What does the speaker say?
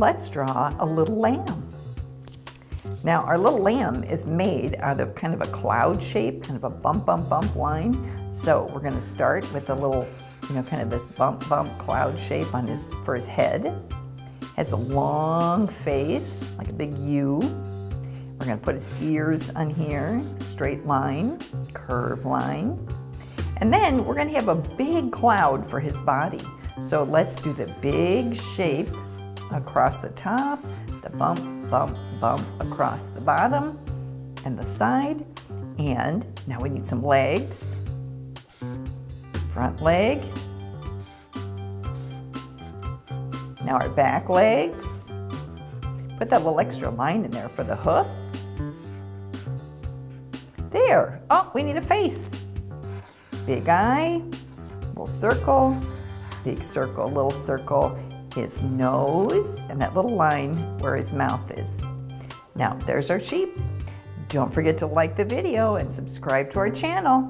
let's draw a little lamb. Now our little lamb is made out of kind of a cloud shape, kind of a bump, bump, bump line. So we're gonna start with a little, you know, kind of this bump, bump cloud shape on his, for his head. Has a long face, like a big U. We're gonna put his ears on here, straight line, curve line. And then we're gonna have a big cloud for his body. So let's do the big shape across the top, the bump, bump, bump across the bottom and the side. And now we need some legs. Front leg. Now our back legs. Put that little extra line in there for the hoof. There. Oh, we need a face. Big eye, little circle, big circle, little circle, his nose, and that little line where his mouth is. Now, there's our sheep. Don't forget to like the video and subscribe to our channel.